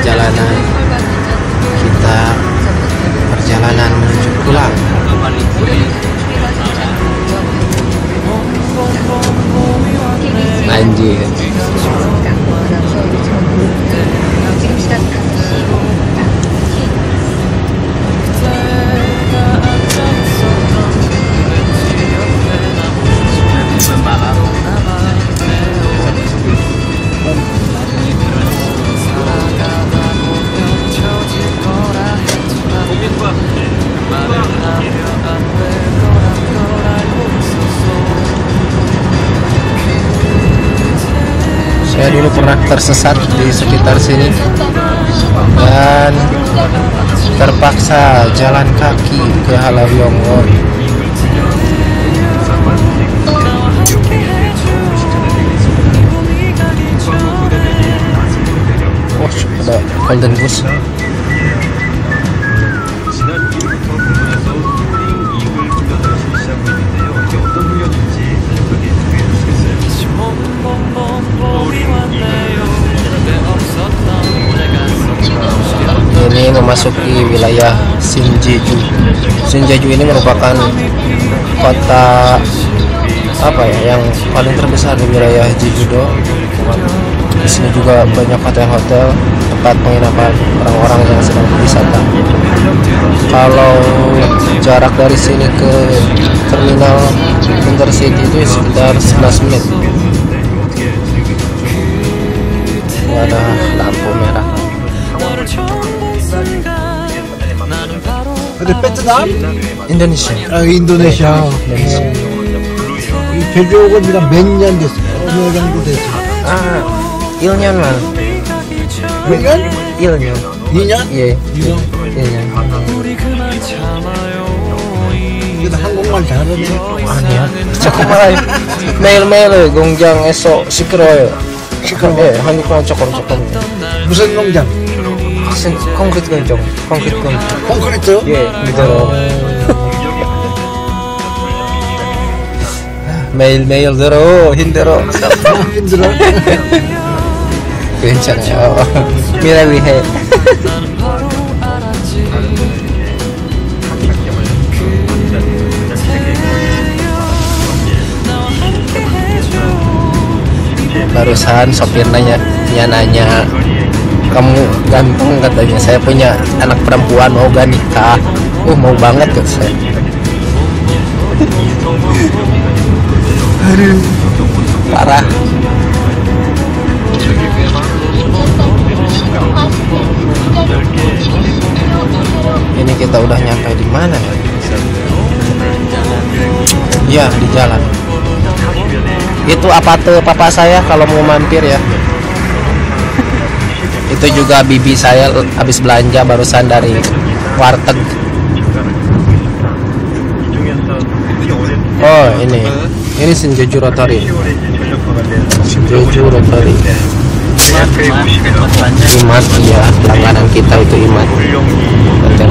perjalanan kita perjalanan menuju pulang. Anjir saya dulu pernah tersesat di sekitar sini dan terpaksa jalan kaki ke Halawiongwon ada Golden Goose. Memasuki wilayah Shinjeju. Shinjeju ini merupakan kota apa ya yang paling terbesar di wilayah Jeju-do. Di sini juga banyak hotel-hotel tempat penginapan orang-orang yang sedang berwisata. Kalau jarak dari sini ke terminal Intercity itu sekitar 11 menit. 어디 베트남? Indonesia. 아, 인도네시아. Indonesia. 이 제주옥은 지금 몇년 됐어요? 어느 정도 됐어요? Ah, ilnya mana? 몇 년? Ilnya. 2년? Iya, 2년? ilnya. 그래도 한국말 잘하네. 아니야. 조금만 매일매일 공장 에서 시끄러워요. 시끄러워. 예, 한국말 조금 조금. 무슨 농장? 무슨 콘크리트 공장, 콘크리트 공장. 콘크리트? 예, 그대로. 매일매일 들어 힘들어. 힘들어? 괜찮아요. 미래 위해. Barusan sopir nanya, dia nanya, kamu ganteng katanya. Saya punya anak perempuan mau gak nikah? Uh mau banget kata saya. Aduh, parah. Ini kita udah nyampe di mana ya? Iya di jalan. Itu apa tuh papa saya kalau mau mampir ya? Itu juga bibi saya habis belanja barusan dari warteg. Oh ini, ini Shinjuju Rotary. Shinjuju Rotary. Imat ya, langganan kita itu Imat. Hotel